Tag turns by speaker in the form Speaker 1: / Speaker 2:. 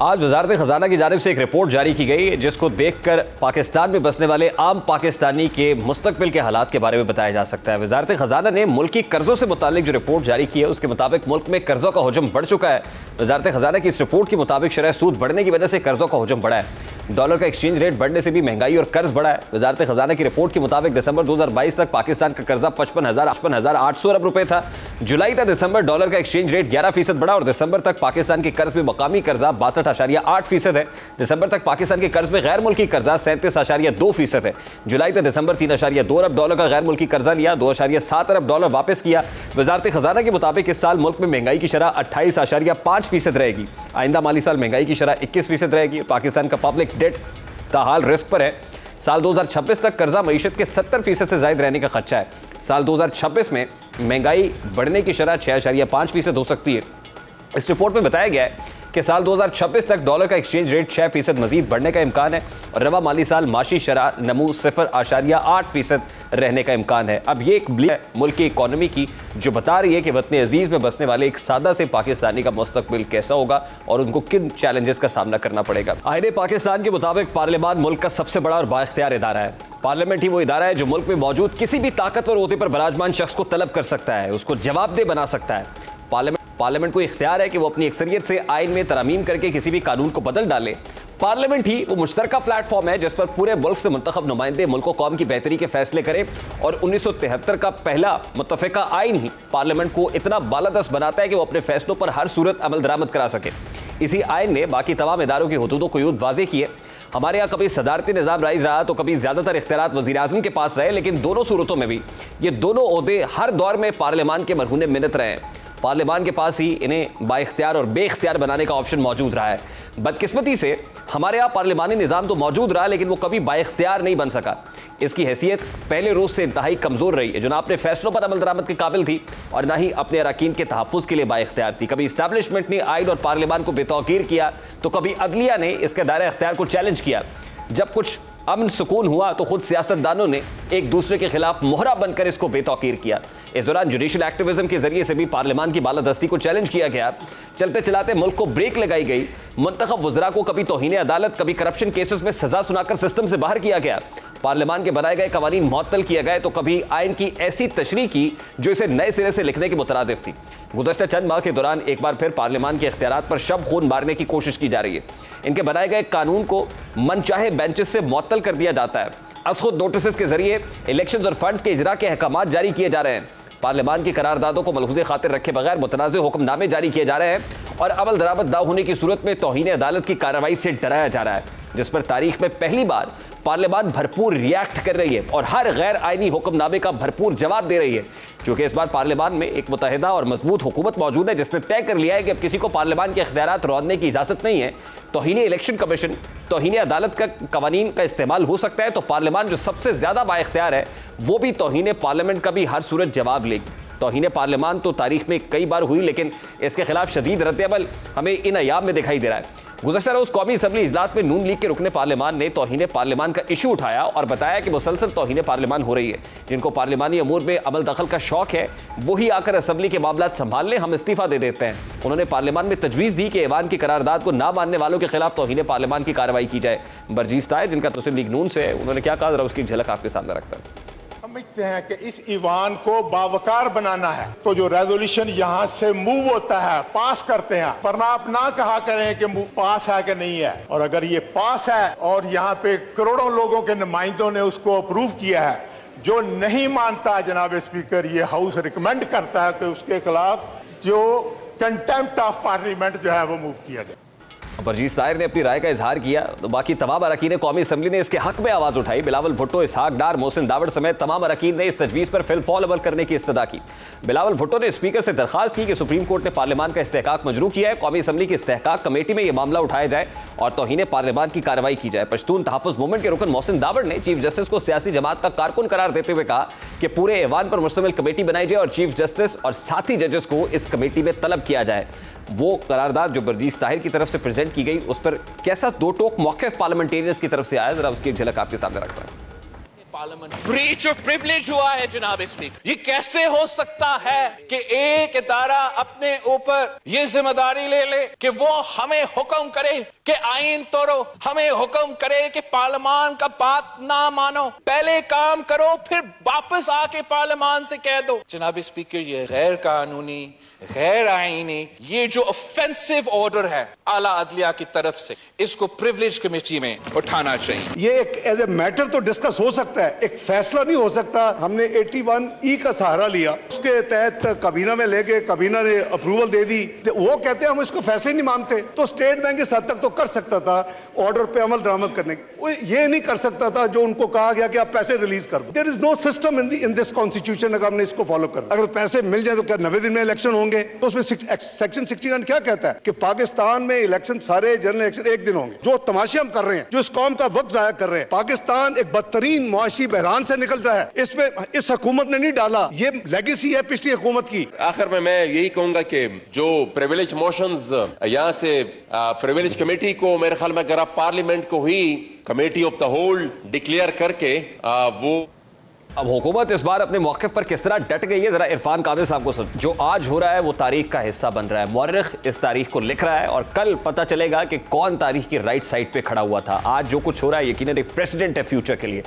Speaker 1: आज वजारत खजाना की जानब से एक रिपोर्ट जारी की गई, जिसको देखकर पाकिस्तान में बसने वाले आम पाकिस्तानी के मुस्तबिल के हालात के बारे में बताया जा सकता है। वजारत खजाना ने मुल्की कर्जों से मुतालिक जो रिपोर्ट जारी की है, उसके मुताबिक मुल्क में कर्जों का हजम बढ़ चुका है। वजारत खजाना की इस रिपोर्ट के मुताबिक शरह सूद बढ़ने की वजह से कर्जों का हजम बढ़ा है। डॉलर का एक्सचेंज रेट बढ़ने से भी महँगाई और कर्ज बढ़ा है। वजारत खजाना की रिपोर्ट के मुताबिक दिसंबर 2022 तक पाकिस्तान का कर्जा पचपन हज़ार पचपन हज़ार आठ सौ अरब रुपए था। जुलाई तक दिसंबर डॉलर का एक्सचेंज रेट ग्यारह फ़ीसद बढ़ा और दिसंबर तक पाकिस्तान के कर्ज में मकामी कर्जा बासठ आशारिया आठ फ़ीसद है। दिसंबर तक पाकिस्तान के कर्ज में गैर मुल्की कर्जा सैंतीस आशारिया दो फ़ीसद है। जुलाई तक दिसंबर तीन आशारिया दो अरब डॉलर का गैर मुल्की कर्जा लिया, दो आशारिया सात अरब डॉलर वापस किया। वजारत खजाना के मुताबिक इस साल मुल्क में महँगाई की शरह अट्ठाईस आशारिया पाँच फ़ीसद रहेगी। आइंदा माली साल महँगाई की शरह इक्कीस फ़ीसद रहेगी। पाकिस्तान का पब्लिक डेट ताहाल रिस्क पर है। साल 2026 तक कर्जा मीशत के 70 फ़ीसद से जायद रहने का खर्चा है। साल 2026 में महँगाई बढ़ने की शरह छः अशारिया पाँच फ़ीसद हो सकती है। इस रिपोर्ट में बताया गया है कि साल 2026 तक डॉलर का एक्सचेंज रेट छह फ़ीसद मजीद बढ़ने का इम्कान है और रवा माली साल माशी शराह नमू सिफर आशारिया आठ फ़ीसद रहने का इम्कान है। अब ये एक मुल्क की इकोनॉमी की, जो बता रही है कि वतन अज़ीज़ में बसने वाले एक सादा से पाकिस्तानी का मुस्तबिल कैसा होगा और उनको किन चैलेंजेस का सामना करना पड़ेगा। आइन पाकिस्तान के मुताबिक पार्लियामान मुल्क का सबसे बड़ा और बाख्तियार इदारा है। पार्लियामेंट ही वो इदारा है जो मुल्क में मौजूद किसी भी ताकतवर होते पर बराजमान शख्स को तलब कर सकता है, उसको जवाबदेह बना सकता है। पार्लियामेंट पार्लियामेंट को इख्तियार है कि वो अपनी अक्सरियत से आइन में तरामीम करके किसी भी कानून को बदल डाले। पार्लियामेंट ही वो मुश्तर प्लेटफॉर्म है जिस पर पूरे मुल्क से मुंतब नुमाइंदे मुल्क कौम की बेहतरी के फैसले करें और उन्नीस सौ तिहत्तर का पहला मुतफ़ा आइन ही पार्लियामेंट को इतना बालादस्त बनाता है कि वो अपने फैसलों पर हर सूरत अमल दरामद करा सके। इसी आइन ने बाकी तमाम इदारों की हदूदों को यूद वाजे किए। हमारे यहाँ कभी सदारती निज़ाम राइज रहा तो कभी ज़्यादातर इख्तियार वजी अजम के पास रहे, लेकिन दोनों सूरतों में भी ये दोनों अहदे हर दौर में पार्लियामान के मरहूने मिनत रहे हैं। पार्लियामान के पास ही इन्हें बाख्तियार और बेख्तियार बनाने का ऑप्शन मौजूद रहा है। बदकिस्मती से हमारे यहाँ पार्लियामानी निज़ाम तो मौजूद रहा, लेकिन वो कभी बाख्तियार नहीं बन सका। इसकी हैसियत पहले रोज से इंतहाई कमज़ोर रही। है जो ना अपने फैसलों पर अमल दरामद के काबिल थी और ना ही अपने अरकान के तहफ़ के लिए बाख्तियार थी। कभी इस्टेब्लिशमेंट ने आइन और पार्लियामान को बेतौकीर किया तो कभी अदलिया ने इसके दायरा अख्तियार को चैलेंज किया। जब कुछ अमन सुकून हुआ तो खुद सियासतदानों ने एक दूसरे के खिलाफ मोहरा बनकर इसको बेतौकीर किया। इस दौरान जुडिशल एक्टिविज्म के ज़रिए से भी पार्लियामान की बालादस्ती को चैलेंज किया गया। चलते चलाते मुल्क को ब्रेक लगाई गई। मंतखब वजरा को कभी तोहन अदालत, कभी करप्शन केसेस में सजा सुनाकर सिस्टम से बाहर किया गया। पार्लियामान के बनाए गए कवानी मअतल किया गए तो कभी आयन की ऐसी तशरी की, जो इसे नए सिरे से लिखने की मुतरद थी। गुजशत चंद माह के दौरान एक बार फिर पार्लियामान के अख्तियार पर शब खून मारने की कोशिश की जा रही है। इनके बनाए गए कानून को मनचाहे बेंचेस से मअतल कर दिया जाता है। असखुद नोटिस के ज़रिए इलेक्शन और फंड के इजरा के अहकाम जारी किए जा रहे हैं। पार्लियामान की करारदादों को मलहूज खातिर रखे बगैर मुतनाज़ हुक्मनामे जारी किए जा रहे हैं और अमल दरामद ना होने की सूरत में तोहन अदालत की कार्रवाई से डराया जा रहा है, जिस पर तारीख में पहली बार पार्लियामान भरपूर रिएक्ट कर रही है और हर गैर आइनी हुक्मनामे का भरपूर जवाब दे रही है। क्योंकि इस बार पार्लियामान में एक मुतहदा और मज़बूत हुकूमत मौजूद है, जिसने तय कर लिया है कि अब किसी को पार्लियामान के अख्तियार रोदने की इजाज़त नहीं है। तोहन इलेक्शन कमीशन, तोहनी अदालत का कवानीन का इस्तेमाल हो सकता है तो पार्लियामान जो सबसे ज़्यादा बाख्तियार है, वो भी तोहन पार्लियामेंट का भी हर सूरत जवाब लेगी। तोहन पार्लियामान तो तारीख में कई बार हुई, लेकिन इसके खिलाफ शदीद रद्दमल हमें इन अयाम में दिखाई दे रहा है। गुजशत रोज कौमी असम्बली इजलास में नून लीग के रुकने पार्लियामान ने तोहन पार्लियामान का इशू उठाया और बताया कि मुसलसल तोहन पार्लियामान हो रही है। जिनको पार्लियामानी अमूर में अमल दखल का शौक है, वही आकर असम्बली के मामला संभाल लें हम इस्तीफा दे देते हैं। उन्होंने पार्लियामान में तजवीज़ दी कि ऐवान की करारदाद को ना मानने वालों के खिलाफ तोहन पार्लियामान की कार्रवाई की जाए। बर्जीस्ता है जिनका मुस्लिम लीग नून से उन्होंने क्या कहा? उसकी झलक आपके सामने रखता है।
Speaker 2: समझते हैं कि इस ईवान को बावकार बनाना है। तो जो रेजोल्यूशन यहाँ से मूव होता है, पास करते हैं। वरना आप ना कहा करें कि पास है कि नहीं है। और अगर ये पास है, और यहाँ पे करोड़ों लोगों के नुमाइंदों ने उसको अप्रूव किया है, जो नहीं मानता जनाब स्पीकर ये हाउस रिकमेंड करता है कि उसके खिलाफ जो कंटेम्प्ट ऑफ़ पार्लियामेंट जो है वो मूव किया जाए।
Speaker 1: बरजीत ताहिर ने अपनी राय का इजहार किया। तो बाकी तमाम अरकान कौमी असम्बली ने इसके हक में आवाज़ उठाई। बिलावल भुट्टो, इसहाक डार, मोहसिन दावड़ समेत तमाम अरकान ने इस तजवीज़ पर फिलफॉल अमल करने की इस्तः की। बिलावल भुट्टो ने स्पीकर से दरखास्त की कि सुप्रीम कोर्ट ने पार्लियामान का इस्तेकाक मजरू किया है। कौमी असम्बली की इस्तेकाक कमेटी में यह मामला उठाया जाए और तोहन पार्लियामान की कार्रवाई की जाए। पश्तून तहफ़ मूवमेंट के रुकन मोहसिन दावड़ ने चीफ जस्टिस को सियासी जमात का कारकुन करार देते हुए कहा कि पूरे ऐवान पर मुश्तमिल कमेटी बनाई जाए और चीफ जस्टिस और साथी जजेस को इस कमेटी में तलब किया जाए। वो करारदाद जो बर्जीस ताहिर की तरफ़ से प्रेजेंट की गई उस पर कैसा दो टोक मौके पार्लियामेंटेरियन की तरफ़ से आया? जरा उसकी झलक आपके सामने रखता है
Speaker 3: पार्लियामेंट। ब्रीच ऑफ़ प्रिविलेज हुआ है, जनाब स्पीकर ये कैसे हो सकता है कि एक इदारा अपने ऊपर ये ज़िम्मेदारी ले ले कि वो हमें हुक्म करे कि आइन तोड़ो, हमें हुक्म करे कि पार्लियामान का बात ना मानो। पहले काम करो, फिर वापस आके पार्लियामान से कह दो। जनाब स्पीकर ये गैर कानूनी, गैर आईनी, ये जो ऑफेंसिव ऑर्डर है, आला अदलिया की तरफ़ से, इसको प्रिविलेज कमेटी में उठाना चाहिए।
Speaker 4: ये एक एज ए मैटर तो डिस्कस हो सकता है। एक फैसला नहीं हो सकता। हमने 81 ई का सहारा लिया। उसके तहत कबीना में लेके कबीना ने अप्रूवल दे दी। तो वो कहते हैं, हम इसको फैसले नहीं मानते। तो स्टेट बैंक इस हद तक तो कर सकता था ऑर्डर पे अमल दरामद करने की। ये नहीं कर सकता था जो उनको कहा गया कि आप पैसे रिलीज़ कर दो। There is no system in in this constitution अगर हमने इसको फॉलो कर। अगर पैसे मिल जाए तो क्या नब्बे दिन में इलेक्शन होंगे? तो उसमें सेक्शन सिक्सटी क्या कहता है? कि पाकिस्तान में इलेक्शन सारे जनरल इलेक्शन एक दिन होंगे। जो तमाशे हम कर रहे हैं, जो इस कौम का वक्त जाया कर रहे हैं, पाकिस्तान एक बदतरीन मुआशी बहरान से निकल रहा है। इसमें इस हुकूमत ने नहीं डाला। ये लेगेसी है पिछली हुकूमत की।
Speaker 5: आखिर में मैं यही कहूँगा कि जो प्रिविलेज मोशंस यहाँ से प्रिविलेज कमेटी को मेरे ख्याल में अगर आप पार्लियामेंट को ही committee of the whole declare करके आ, वो
Speaker 1: अब हुकूमत इस बार अपने मौके पर किस तरह डट गई है? जरा इरफान कादिर साहब को सुन। जो आज हो रहा है वो तारीख का हिस्सा बन रहा है। मौरख इस तारीख को लिख रहा है और कल पता चलेगा कि कौन तारीख की राइट साइड पे खड़ा हुआ था। आज जो कुछ हो रहा है यकीन एक प्रेसिडेंट है फ्यूचर के लिए।